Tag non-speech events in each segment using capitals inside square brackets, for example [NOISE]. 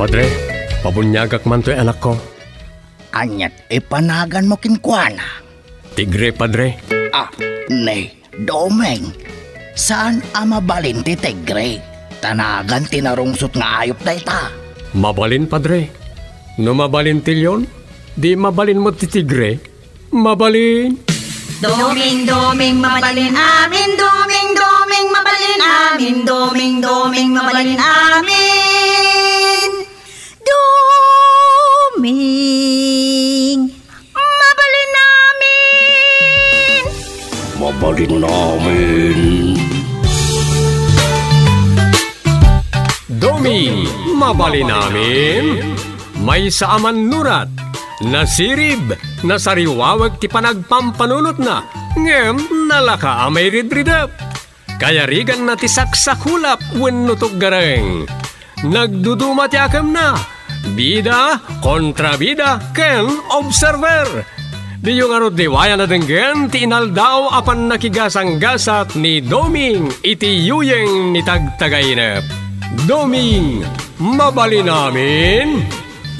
Padre, pabunyagak man to'y anak ko. Anyat ipanagan mo kinkwana. Tigre, Padre. Ah, ne, domeng. Saan ama balin ti tigre? Tanagan tinarungsot nga ayop na ita. Mabalin, Padre. No mabalin tilyon, di mabalin mo ti tigre. Mabalin. Doming, doming, mabalin amin, doming, doming, mabalin amin, doming, doming, mabalin amin. Doming, mabalin amin. Mabalin namin. Domi, mabalin namin. May saaman nurat, nasirib, nasariwawag ti panagpampanunot na, ngem nalaka amay ridridap. Kaya rigan na ti saksakulap wenno gareng. Nagduduma ti akam na, bida kontra bida ken observer. Di yung arot diwaya na denggen ti inaldaw apan nakigasang-gasat ni Doming iti yuyeng ni tagtagainep. Doming, mabali namin.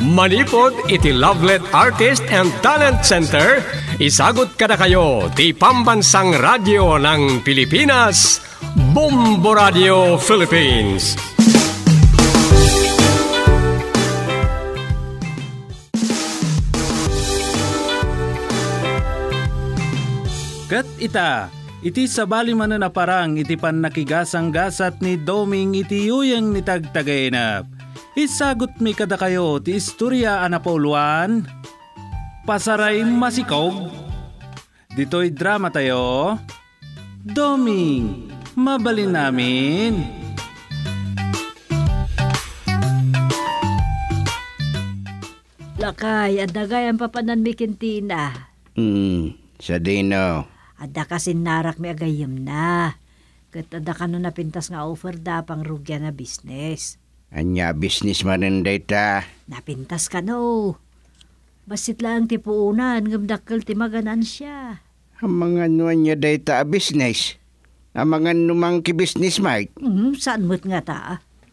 Manipod iti Lovelet Artist and Talent Center, isagot kada kayo ti Pambansang Radyo ng Pilipinas, Bombo Radio Philippines. Kat ita, iti sabali man na parang iti pan nakigasang gasat ni Doming iti yuyang ni tagtagainap. Isagot mi kada kayo ti istorya anapoluan. Pasaray masikog. Dito'y drama tayo. Doming, mabalin namin. Lakay, adagay ang papanan mi kintina. Hmm, sa dino. Ada kasin narak mi agayam na. Kat ada ka no napintas nga offer da pang rugya na business. Anya business man rin data. Napintas ka no. Basit lang ti puunan, ngamdakkel ti maganan siya. Ang mga nuan niya data a business. Ang mga numang ki business, Mike. Hmm, saan mo't nga ta?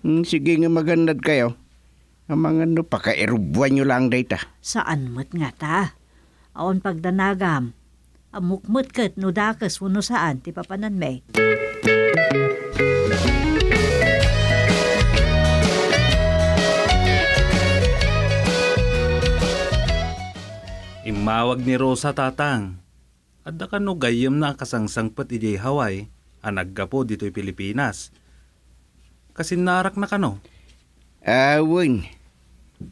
Hmm, sige nga magandad kayo. Ang mga no, pakairubuan nyo lang data. Saan mo't nga ta? Aon pagdanagam. Amukmut kat no dakas wano saan ti papanan me. Imawag ni Rosa tatang. Adda ka no gayam na kasangsangpat iti Hawaii, anag po dito'y Pilipinas. Kasi narak na kano. Awin.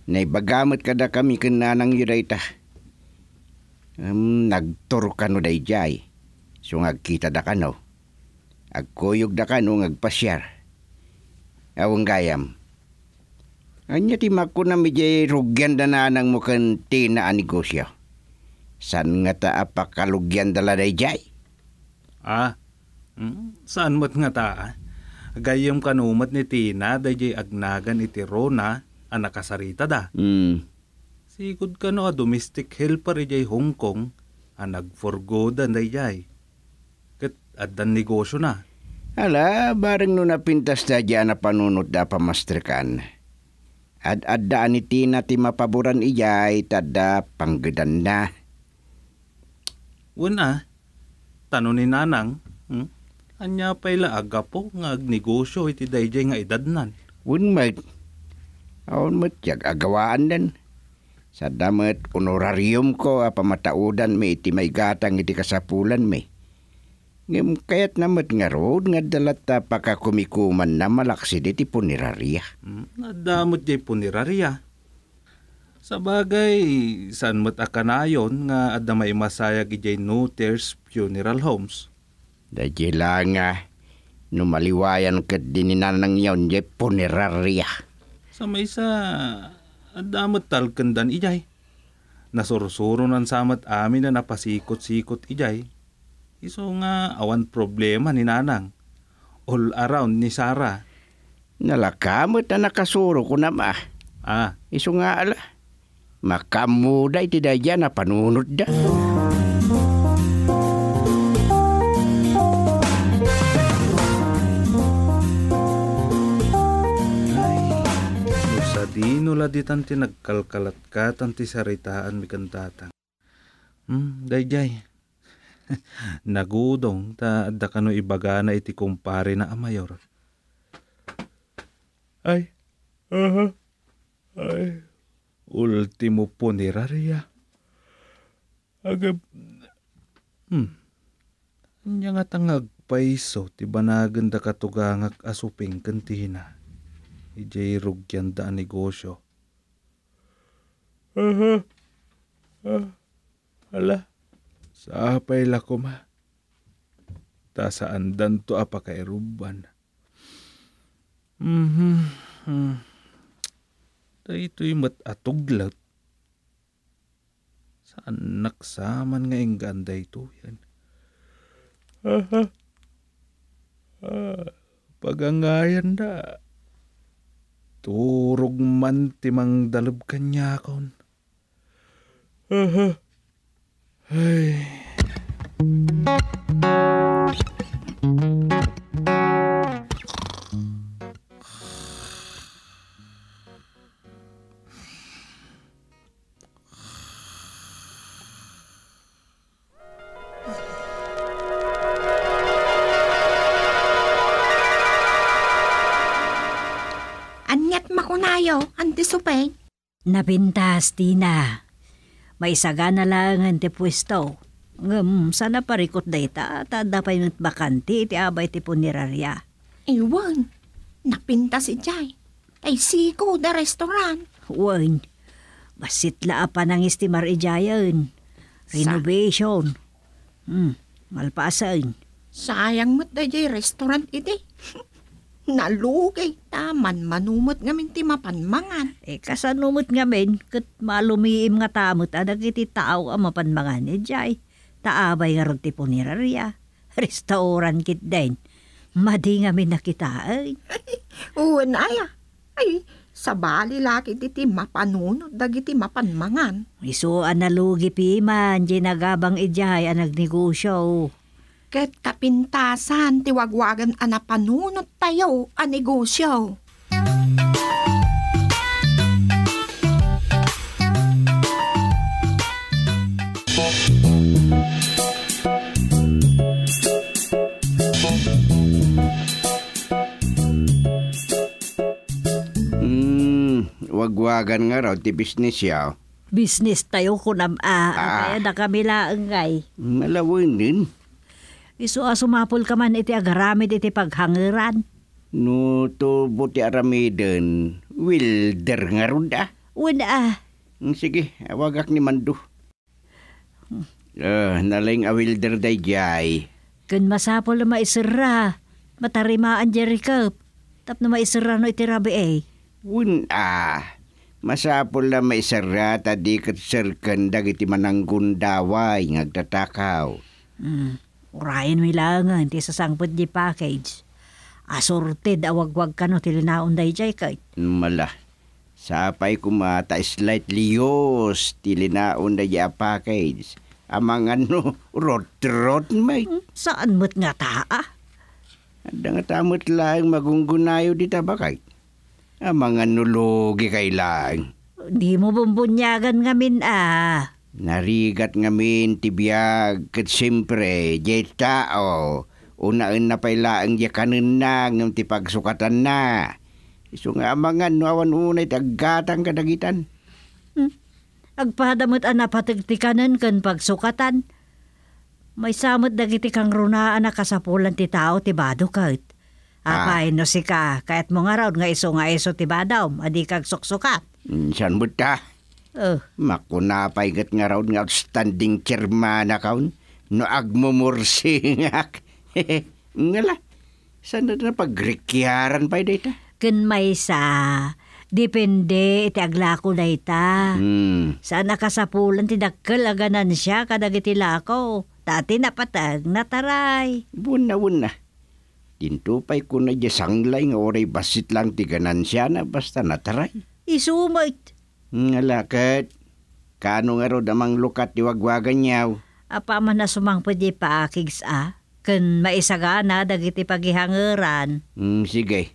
Naibagamot kada kami kananang yurayta. Um, nagturo ka no day jay. So ngagkita da ka no. Agkuyog da ka no ngagpasyar. Awang gayam. Anya ti mako na medya rugyan da na nang mo kan tina a negosyo. San nga ta apakalugyan dala day jay? Ah, hmm, saan mo't nga ta? ah? Gayam kanumat ni Tina dayjay agnagan iti Rona anak kasarita da. Hmm. Sigud ka no a domestic helper ijay Hong Kong anag forgodan dayjay. Kat addan negosyo na. Ala, bareng no napintas da dyan na panunot da pamastrikan. Ad adda ni Tina ti mapaboran ijay tada panggedan na. Una, tanong ni Nanang, hmm? anya pa'y aga po nga agnegosyo iti dayjay nga edadnan. Wun mat. Aon mat yag agawaan din. Sa damat honorarium ko a pamataudan mi iti may gatang iti kasapulan mi. Ngem kayat namat nga road nga dalat ta pakakumikuman na malaksid iti punirarya. Hmm? Nadamot jay punirarya. Sa bagay, saan mo't akanayon nga adda may masayag ijay Nuters Funeral Homes. Dadya lang nga numaliwayan kat dininanang yawn jay punirarya. Sa may sa adamot talkendan ijay. Nasursuro nan samat amin na napasikot-sikot ijay. Iso nga awan problema ni Nanang. All around ni Sarah. Nalakamot na nakasuro ko na ma. Ah, Iso nga ala. Makamuda iti dadya na panunod da. Di nula di tanti nagkalkalat ka tanti saritaan mi kantatang. Hmm, dayjay. [LAUGHS] Nagudong ta adda kano ibaga na iti kumpare na amayor. Ay, aha, ay, ultimo puneraria. Agab, hmm, nya nga tangag paiso ti banagan da katugangak asuping kantina. Ijay rugyan da ang negosyo. Aha, ah, ala, sa apay la ko ma. Ta saan dan to apa kay ruban. Mhm. Hmm. Da ito'y mat atuglat. Saan naksaman nga yung ganda ito yan? Aha. Ah, pagangayan da. Turog man timang dalab kanya kon. Aha. Ay. Makunayo, anti supeng. Napintas, Tina. May sagana lang ang ti pwesto. Ngam, sana parikot data, tada pa yung bakanti, iti abay ti punirarya. Iwan, napinta si Jai. Ay siko da restaurant. Wan, basitla pa ng istimar ijayan. Renovation. Hmm, malpasan. Sayang mo't da Jai restaurant iti. [LAUGHS] Nalugay, taman manumot ngamin ti mapanmangan. Eh, kasanumot nga men, kat malumiim nga tamot, adag iti tao ang mapanmangan ni Jai. Taabay nga ron ti punirarya. [LAUGHS] Restauran kit din. Madi nga min nakitaan. [LAUGHS] Uwan aya. Ay, sa bali laki ti mapanunod dagiti mapanmangan. Iso analugi pi man, ginagabang ijay ang nagnegosyo. Ket kapintasan ti wagwagan a napanunot tayo a negosyo. Hmm, wagwagan nga raw ti business yaw. Business tayo kunam a, Ah. kaya na kami laangay. Malawin din. Iso a sumapol ka man iti agaramid iti paghangiran. No to buti aramiden, wilder nga ron da. Una ah, Hmm, Sige, wagak ni Mando. Ah, naling a wilder day jay. kun masapol na maisira, matarimaan Jericho. Tap na maisira no iti rabi eh. Wun ah, masapol na may sarata di kat sirkan dagiti mananggun daway ngagtatakaw. Hmm. Urayan mo ilangan ti sasangpot di package. Asorted awagwag ka no tilinaon day jay kay. Mala, sapay kumata slightly yos tilinaon na ya package. Amang ano, [LAUGHS] rot-rot may. Saan mo't nga taa? Ada nga tamot lang magunggunayo di tabakay. Amang ano logi kay lang. Di mo bumbunyagan ngamin ah. Narigat ngamin tibiyag kat siyempre, jay tao. Unaan na pailaang yakanin na ng ti pagsukatan na. Iso nga amangan no awan unay tagatang kadagitan. Agpadamot ana patigtikanan kan pagsukatan. May samot dagiti kang runaan na kasapulan ti tao ti bado kahit. Apay no si ka, kahit mo nga raw nga iso nga iso ti badaw, adi kag suksukat. San mo ta? Oh, Makunapay gat nga raw nga outstanding chairman akaun. No agmumursingak. [LAUGHS] [LAUGHS] Ngala, saan na pagrikyaran pa data? kun may sa, depende iti aglako na ita. Hmm. Saan nakasapulan ti dakkel aganan siya kadagiti lako. Dati napatag nataray. Buna, buna. Tintupay ko na di sanglay nga oray basit lang ti ganansya na basta nataray. Isumait. Ngalakat. Kano nga ro damang lukat ti wagwagan niyaw. Apa man na sumang pwede pa akigs a. Kun maisagana dagiti paghihangeran. Hmm, sige.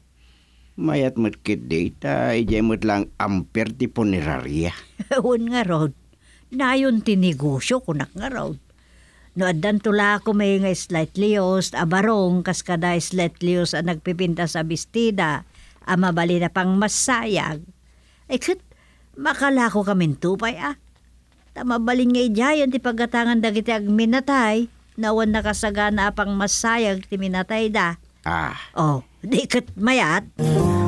Mayat mo't kit data, ijay mo't lang amper ti punerarya. Ewan [LAUGHS] nga rod. Nayon tinegosyo kunak nga rod. No adan tula ko may nga slightlyos, abarong kas kada slightlyos ang nagpipinta sa bestida, ang mabali na pang masayag. Ay kat, makala ko kamin tupay ah. Tamabalin nga ijayan ti pagkatangan dagiti agminatay, nawan nakasagana pang masayag ti minatay da. Ah, Oh, di kat mayat. Ay,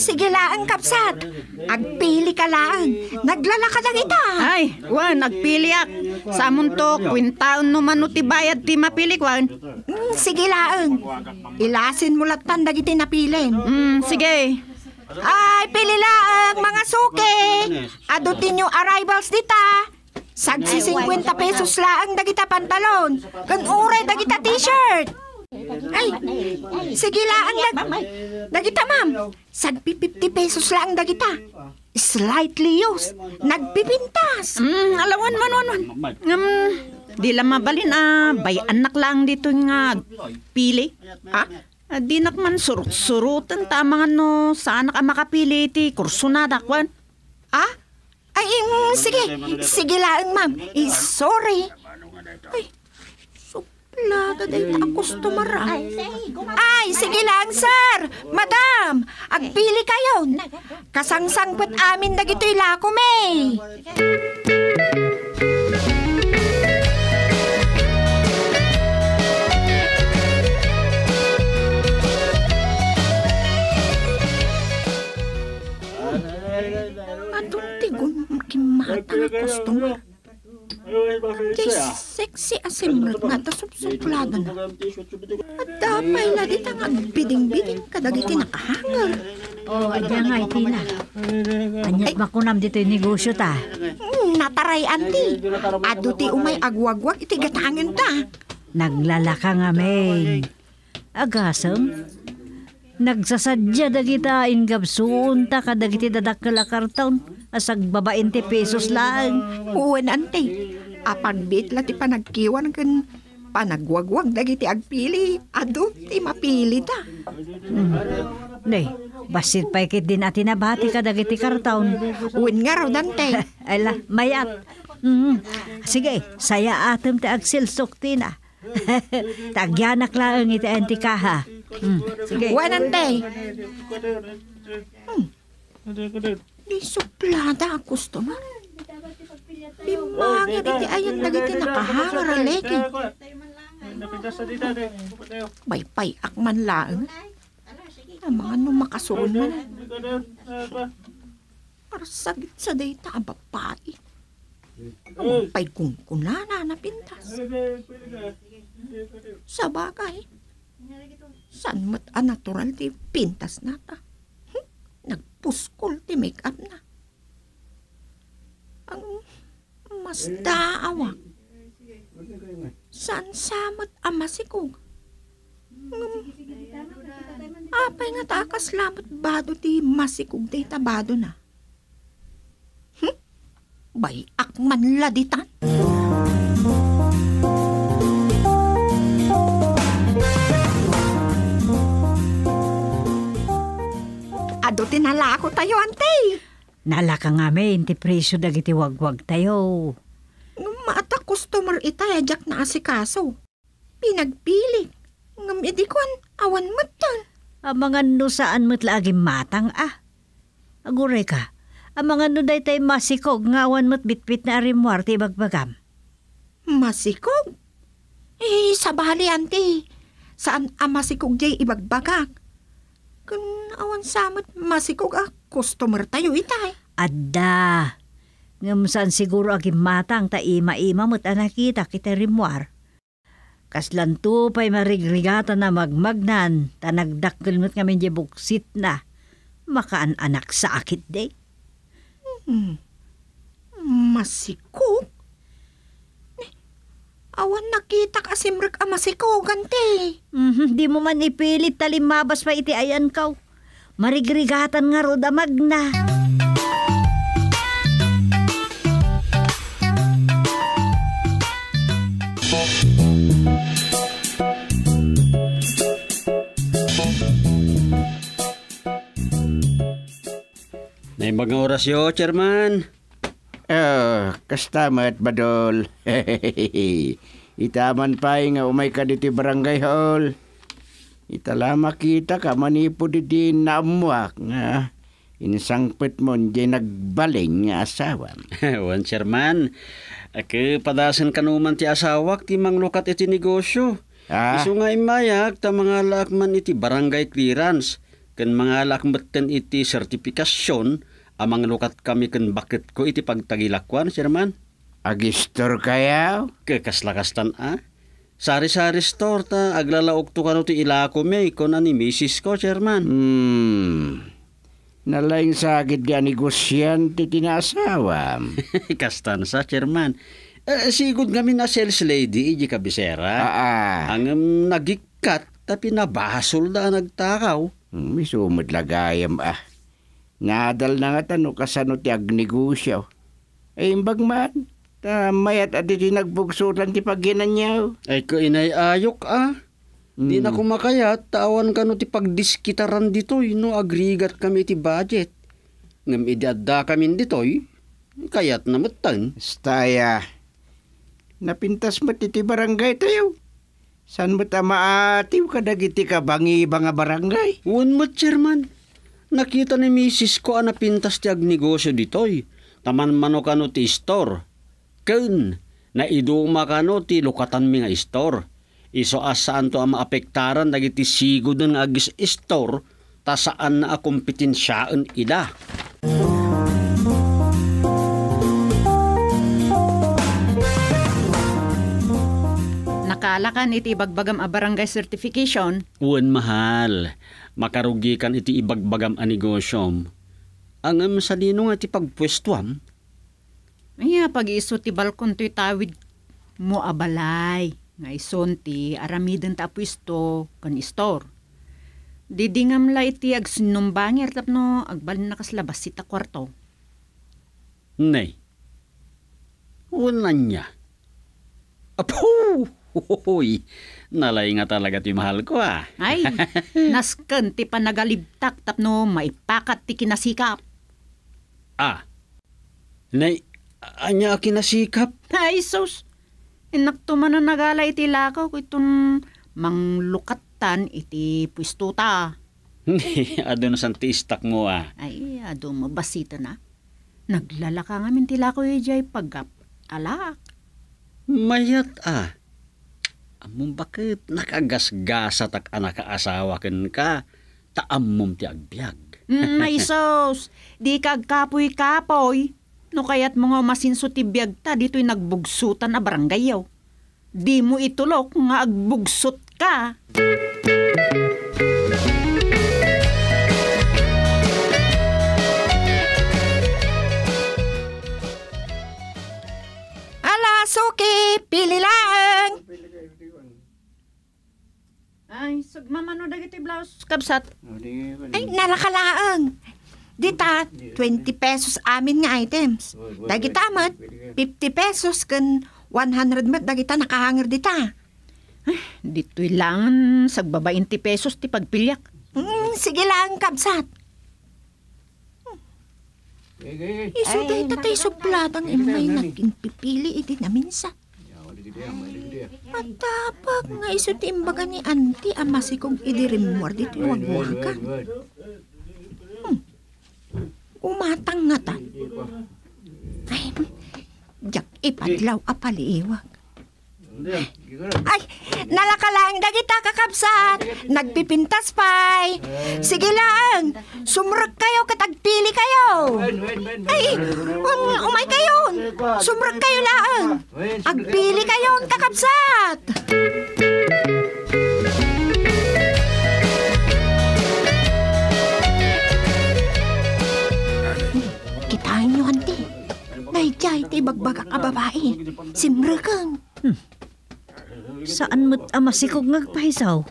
sige laang kapsat. Agpili ka lang. Naglalakad ang ita. Ay, wan, nagpili ak. Sa to, kwintaon no mano ti bayad ti mapili kwan. Mm, sige laang. Ilasin mo latan dagiti napilin. Hmm, sige. Ay, pili laang mga suki. Adutin yung arrivals dita. Sagsi 50 pesos laang dagita pantalon. Kan uray dagita t-shirt. Ay, sige laang dag. Dagita ma'am. Sagpi 50 pesos laang dagita. Slightly used. Nagpipintas. Hmm, alawan man, wan, wan. Um, di lang mabalin ah, bay anak lang dito nga pili. Ah, ah, di nak man surut-surutan tama nga no, sa anak ang makapili ti kurso na dakwan. Ah? Ay, mm, sige. Sige lang, ma'am. Eh, sorry. Ay, suplada day ta ang customer. ah. Ay, sige lang, sir. Madam, agpili kayo. Kasangsangpot amin na gito'y lako, may. Adong tigon, makimata nga customer. Kay sexy asimrot nga ta subsuplada na. At damay na di nga biding-biding kadagiti nakahangal. Oh, adya nga itina. Anyat makunam dito yung negosyo ta. Hmm, nataray anti. Ado ti umay agwagwag iti gatangin ta. Naglalaka nga men. Agasam. Nagsasadya dagita ingabsuon ta kadagiti dadakkel a karton asag babaen ti pesos lang. Uwan anti. Apagbit la ti panagkiwan kan panagwagwag dagiti agpili. Ado ti mapili ta. Nay, basit pa ikit din atin nabati ka dagiti karton. Uwan nga raw dante. [LAUGHS] Ala, mayat. Mm. Sige, saya atom ti agsilsok tina. [LAUGHS] Tagyanak lang iti antikaha. Mm. Sige. Uwan ante. Hmm. Di suplada ang customer. Di mangit iti ayan dagiti nakahangar aleki. Baypay akman laeng. Ang mga nung makasurun man. Para sagit sa data ang babae. Ang pay kung kunana na pintas. Sa bagay. San mat a natural ti pintas nata. Hmm? Nagpuskol ti make up na. Ang mas daawa. San samat a masikog. Hmm. Apay nga takas lamot bado ti masikog ti tabado na. Hmm? Bay akman laditan. Ado tinala ako tayo, ante. Nalaka nga men, ti presyo dagiti wagwag tayo. Mata customer itay, ajak na asikaso. Pinagpili. Ngam idikon, awan mo tan. Ang mga no saan mo't lagi matang ah. Aguray ka, ang mga no day tayo masikog ngawan mo't bitbit na arimwar ti bagbagam. Masikog? Eh, sa bali, ante. Saan ang masikog jay ibagbagak? Kun awan samot masikog ah, customer tayo itay. Adda. Ngam saan siguro agi matang ta ima-ima mo't anakita kita rimwar. Kaslan to pa'y marigrigata na magmagnan, ta nagdakkel mo't kami di buksit na. Makaan anak sa akit day. Masikog? Eh, awan nakita ka simrek ang masikog, ante. Mhm, di mo man ipilit talimabas pa iti ayan kaw. Marigrigatan nga ro damag na. May mga oras yo, Chairman. Oh, kastamat badol. [LAUGHS] Itaman pa nga umay ka diti barangay hall. Italama kita ka manipo diti namuak nga insangpet mo di nagbaling nga asawa. [LAUGHS] Wan, Chairman. Ako padasan kanuman ti asawak ti manglukat iti negosyo. Ah, Isu nga imayag ta mga lakman iti barangay clearance. Kan mga lakmatan iti sertifikasyon amang lukat kami kan bakit ko iti pagtagilakwan, Chairman. agistor kayaw? Kakaslakastan a. Sari-sari store ta aglalaok to kano ti ilako may kon ani misis ko, Chairman. Hmm. Nalaing sagid ga negosyante tinasawa. [LAUGHS] Kastan sa, Chairman. Eh, sigod kami na sales lady, iji kabisera. Ah, Ang um, nagikat, tapi nabasol na nagtakaw. sumod lagayam ah. Nadal na nga tano kasano ti agnegosyo. Ay imbag man, ta mayat at iti nagbugsutan ti paginan niyaw. Ay ko inay ayok ah. Di Hmm. na kumakayat, tawan ka no ti pagdiskitaran ditoy, no agrigat kami ti budget. Ngam idadda kami ditoy, kayat na matan. Staya, napintas mo ti barangay tayo. San mo ta maatiw kadagiti ka bangi nga barangay? Uwan mo, chairman. Nakita ni misis ko ana pintas ti agnegosyo ditoy. Taman mano kano ti store. Kun, na iduma kano ti lukatan mi nga store. Iso asaan to ang maapektaran dagiti sigod ng agis store ta saan na akompetensyaan ila. Nakalakan iti bagbagam a barangay certification. Uwan mahal. Makarugi kan iti ibagbagam a negosyom. Ang um, sa dino nga ti pagpwestuam, Ay, pag iso ti balkon to'y tawid mo abalay. Nga ison ti aramiden ta pwisto kan store. Didingam la iti ag sinumbangir tapno agbalin na kaslabas sita kwarto. Nay. Wala niya. Apo! Hoy! Nalay nga talaga ti mahal ko ah. Ay, [LAUGHS] nasken ti panagalibtak tapno maipakat ti kinasikap. Ah. Nay, anya kinasikap? Ay, sus! Inaktuman na nagala iti lakaw ko itong manglukatan iti pwisto ta. [LAUGHS] Hindi, adon sa tistak mo ah. Ay, ado mabasita na. Naglalaka nga min tila ko jay pagap alak. Mayat ah. Among bakit nakagasgasat ak anak kaasawa ken ka, taamom ti agbyag. Mm, ay [LAUGHS] sos, di kag kapoy-kapoy. No kaya't mga masinso ti biyag ta, dito'y nagbugsutan na barangay yaw. Di mo itulok nga agbugsot ka. Ala, suki, pili lang. Ay, sugmamano dagiti blouse kabsat. Ay, nalakalaang. Dita, 20 pesos amin nga items. Dagita mat, 50 pesos kan 100 mat dagita nakahangir dita. Dito'y langan sagbaba 20 pesos ti pagpilyak. Hmm, sige lang, kabsat. Iso day tatay suplatang imay naging pipili iti na minsan. Matapag nga iso ti imbaga ni auntie amasikog idirimwar dito wagwagan. Umatang nga ta. Ay, jak ipadlaw apaliiwag. Ay, nalakalang dagita kakabsat. Nagpipintas pay. Sige lang. Sumrag kayo katagpili kayo. Ay, um, umay kayo. Sumrag kayo lang. Agpili kayo kakabsat. Kitain Naijay, ti bagbaga ka babae. Simragang. Saan mo't amasikog ngagpahisaw?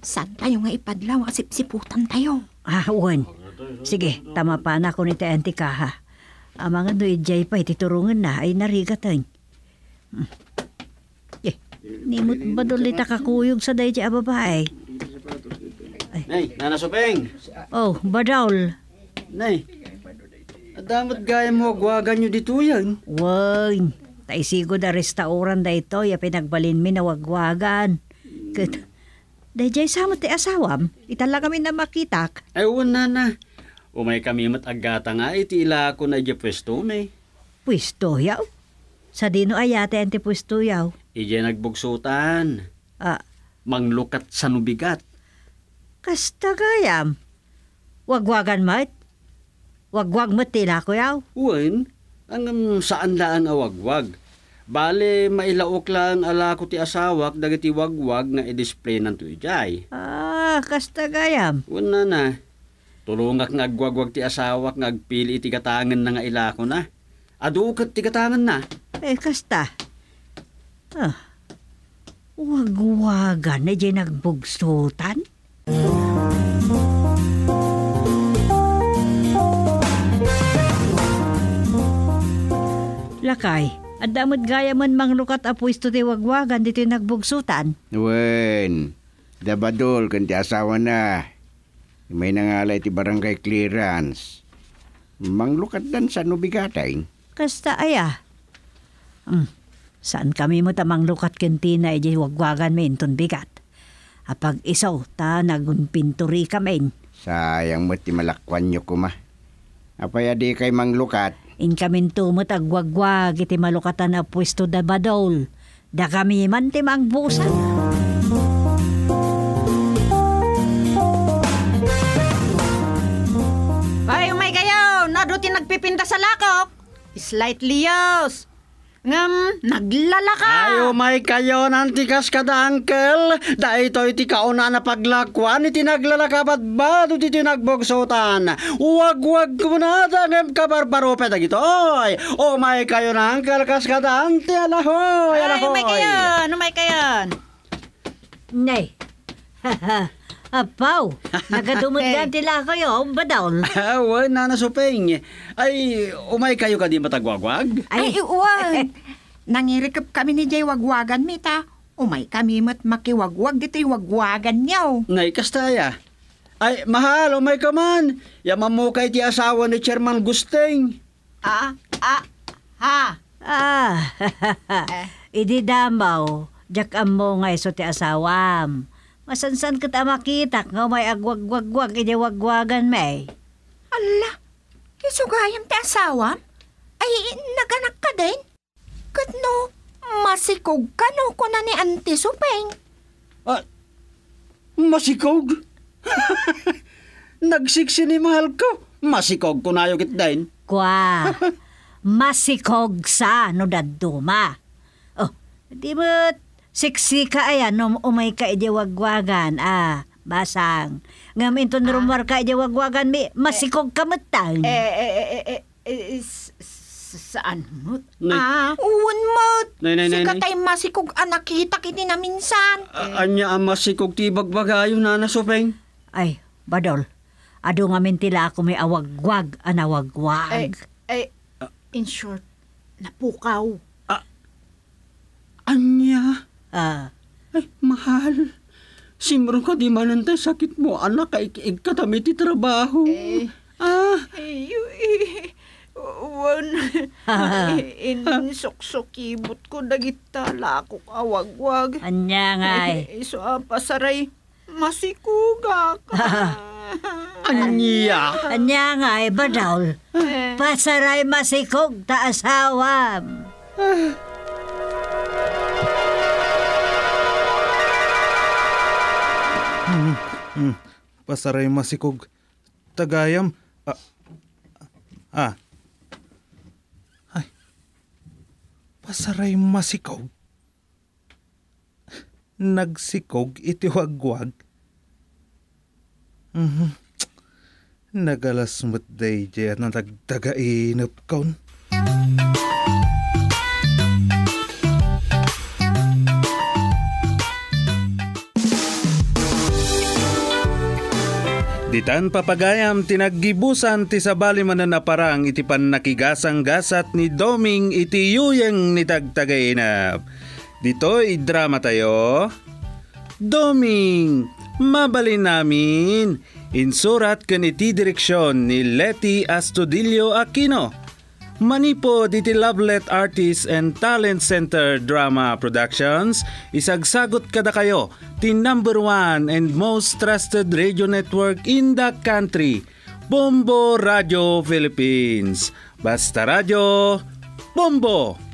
Saan tayo nga ipadlaw asipsiputan tayo? Ah, uwan. Sige, tama pa na ako ni Tayanti ka ha. Ang mga no ijay pa ititurungan na ay narigatan. Hmm. Eh, Nimot ba doon lita kakuyog sa day a babae? Nay, Nana Supeng. Oh, badawl. Nay, adamot gaya mo agwagan nyo dito yan. Wag. Taisigo da restauran da ito, ya pinagbalin mi na wagwagan. Kat, dayjay samot ti asawam, itala kami na makitak. Ay, na na. Umay kami mat agata nga, iti ila ako na iya pwesto, may. Pwisto yaw. Sa dino ayate anti pwisto yaw. Iya nagbugsutan. Ah, Manglukat sa nubigat. kasta gayam. Wagwagan mat. Wagwag mat tila ko yaw. Uwan, ang um, saan laan awagwag. Bale, mailaok lang ala ko ti asawak dagiti wagwag nga i-display ng tuyjay. Ah, kasta gayam. Uwan na. Tulungak nga agwagwag ti asawak nga agpili iti katangan na nga ilako na. Adukat ti katangan na. Eh, kasta. Ah, wagwagan na dyan nagbugsutan. Lakay, at damot gaya man manglukat apuisto ti wagwagan dito yung nagbugsutan. Wen, dabadol kan ti asawa na. May nangalay ti barangay clearance. Manglukat dan sa nubigatay. Kasta aya. Hmm, saan kami mo tamang lukat kentina iti wagwagan mi inton bigat. Apag isaw ta nagunpinturi kami. Sayang mo ti malakwan nyo kuma. Apaya di kay manglukat. In kami tumot agwagwag iti malukatan na pwesto da badol. Da kami man ti mangbusan. Ay, umay kayo! Naduti nagpipinda sa lakok! Slightly yos! Ngam, naglalaka! Ayo may kayo nantikas kada uncle. Da ito iti kauna na paglakwan iti naglalakabat ba iti nagbogsotan. Wag-wag ko na da ngem kabarbaro pe dagito. Oy, o may kayo na uncle kas kada ante alahoy. Ay, alahoy. umay kayo! Umay kayo! Nay. [LAUGHS] Apaw, [LAUGHS] nagadumot gan tila kayo, badol. Awa, [LAUGHS] nana supeng. Ay, umay kayo ka di matagwagwag? Ay, uwan. [LAUGHS] Nangirikap kami ni Jay wagwagan mita. Umay kami mat makiwagwag dito'y wagwagan niyaw. Nay, kastaya. Ay, mahal, umay ka man. Yaman mo kay ti asawa ni Chairman Gusteng. Ah, ah, ha! Ah, idi damaw. Jak mo nga iso ti asawam. Masansan kita makita nga may agwag-wag-wag idi wagwagan may. Ala, isugayam ti asawam? Ay, naganak ka din? Kat no, masikog ka no ko na ni Auntie Supeng. Ah, masikog? [LAUGHS] Nagsiksi ni mahal ko. Masikog ko na yukit din. Kwa, masikog sa no daduma. Oh, di ba siksi ka ayan no umay ka idi wagwagan ah. Basang. Ngam inton rumar ka idi wagwagan mi masikog ka matang. Eh, eh, eh, eh, eh, eh, saan mo? Ah, Uwan mo, nay, nay, nay, si nay. katay masikog anak kita kiti na minsan. A- Anya ang masikog ti bagbagayo na nasupeng. Ay, badol. Ado nga tila ako may awagwag eh, anawagwag. eh, in short, napukaw. Anya? Ah, Ay, mahal. Simron ka di manantay sakit mo. Anak, kaikiig ka tami ti trabaho. Eh. Ah, [LAUGHS] Eh, eh, wan, in suksukibot ko dagita lakok awagwag. anya nga ay. Eh, so pasaray, masikuga ka. [LAUGHS] anya. Anya nga ay, badol. Eh, Pasaray masikog ta asawam. Pasaray masikog. Tagayam. Ah. ah. Ay. Pasaray masikog. Nagsikog iti wagwag. Mhm. Nagalas mo't day jay at natagdagainap kaun. Ditan papagayam tinaggibusan ti sabali mananaparang iti pan nakigasang gasat ni Doming iti yuyeng ni tagtagainap. Dito'y drama tayo. Doming, mabalin namin. Insurat kan iti direksyon ni Leti Astudillo Aquino. Manipo diti Lovelet Artists and Talent Center Drama Productions, isagsagot kada kayo ti number one and most trusted radio network in the country, Bombo Radio Philippines. Basta Radio, Bombo!